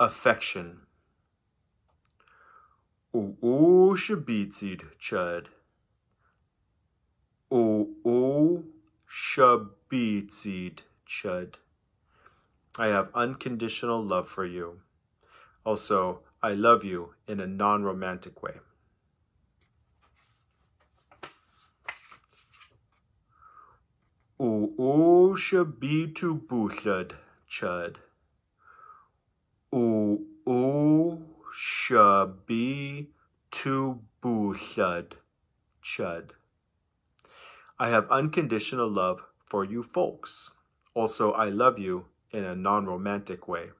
affection. O o shabitsid chud. O o shabitsid chud. I have unconditional love for you. Also, I love you in a non-romantic way. O o shabitu bushad chud. O o shabi tu bushad chud. I have unconditional love for you folks. Also, I love you in a non-romantic way.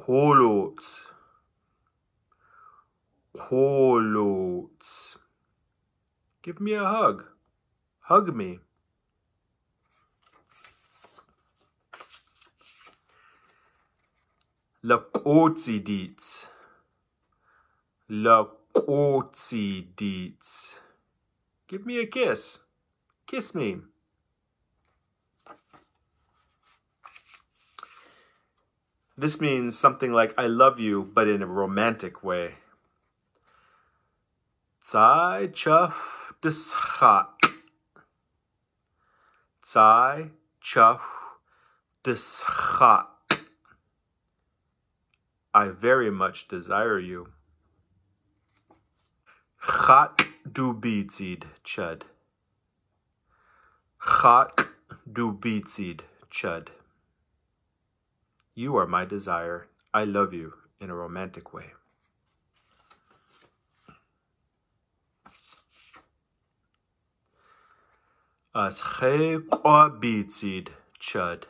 Holot. Holot. Give me a hug. Hug me. Lakotzidit. Lakotzidit. Give me a kiss. Kiss me. This means something like I love you, but in a romantic way. Zai chuf deschat. Zai chuf deschat. I very much desire you. Chat du chud. Chat du chud. You are my desire. I love you in a romantic way. As che qua chud.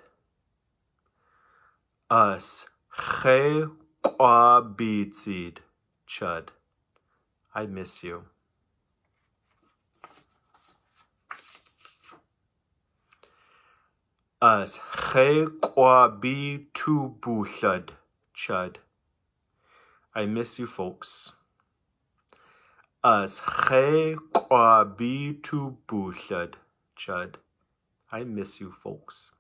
As che qua bitzid chud. I miss you. As che qua bi tu bullad chud. I miss you folks. As che qua bi tu bullad chud. I miss you folks.